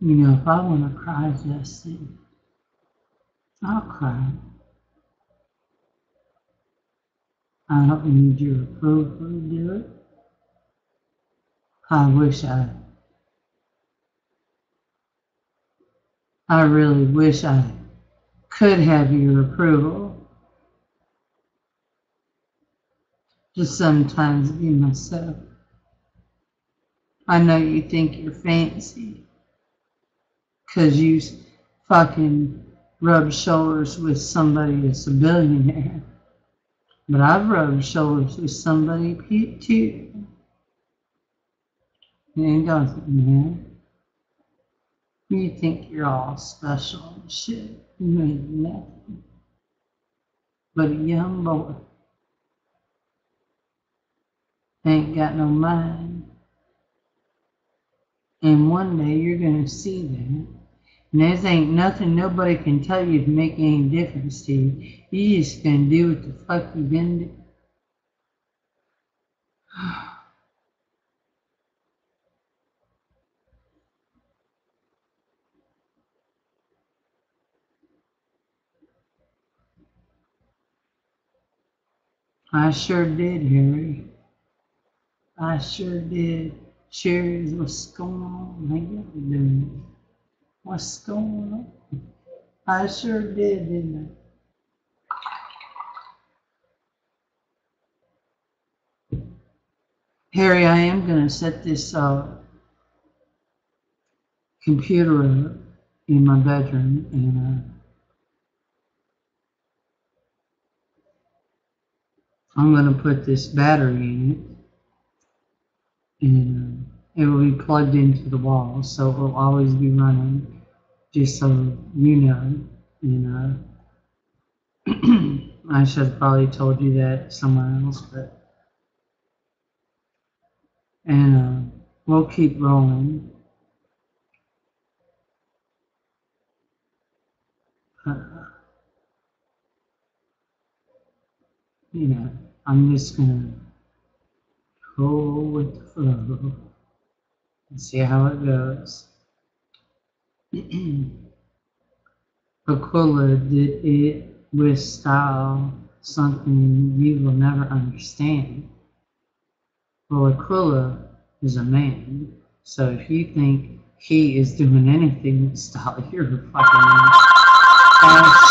You know, if I want to cry, Justin, I'll cry. I don't need your approval to do it. I wish I, I really wish I could have your approval. Just sometimes be myself. I know you think you're fancy because you fucking rub shoulders with somebody that's a billionaire. But I've rubbed shoulders with somebody too. And doesn't man. You think you're all special and shit. You ain't nothing. But a young boy ain't got no mind. And one day you're gonna see that. And this ain't nothing nobody can tell you to make any difference to you. You just gonna do what the fuck you've been doing. I sure did, Harry. I sure did. Sherry, what's going on? Doing? Going on? I sure did, didn't I? Harry, I am going to set this uh, computer in my bedroom and uh, I'm going to put this battery in it and uh, it will be plugged into the wall so it will always be running just so you know I should have probably told you that somewhere else but and uh, we'll keep rolling uh, you know I'm just gonna go with the flow and see how it goes. Aquila did it with style, something you will never understand. Well, Aquila is a man, so if you think he is doing anything with style, you're fucking